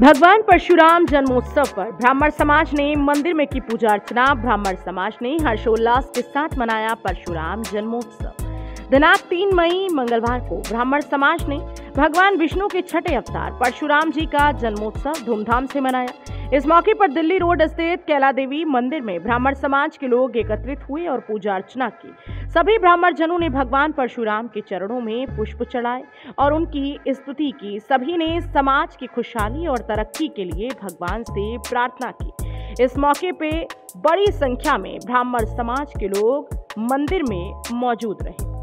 भगवान परशुराम जन्मोत्सव पर ब्राह्मण समाज ने मंदिर में की पूजा अर्चना। ब्राह्मण समाज ने हर्षोल्लास के साथ मनाया परशुराम जन्मोत्सव। दिनांक तीन मई, मंगलवार को ब्राह्मण समाज ने भगवान विष्णु के छठे अवतार, परशुराम जी का जन्मोत्सव धूमधाम से मनाया। इस मौके पर दिल्ली रोड स्थित कैला देवी मंदिर में ब्राह्मण समाज के लोग एकत्रित हुए और पूजा अर्चना की। सभी ब्राह्मण जनों ने भगवान परशुराम के चरणों में पुष्प चढ़ाए और उनकी स्तुति की। सभी ने समाज की खुशहाली और तरक्की के लिए भगवान से प्रार्थना की। इस मौके पे बड़ी संख्या में ब्राह्मण समाज के लोग मंदिर में मौजूद रहे।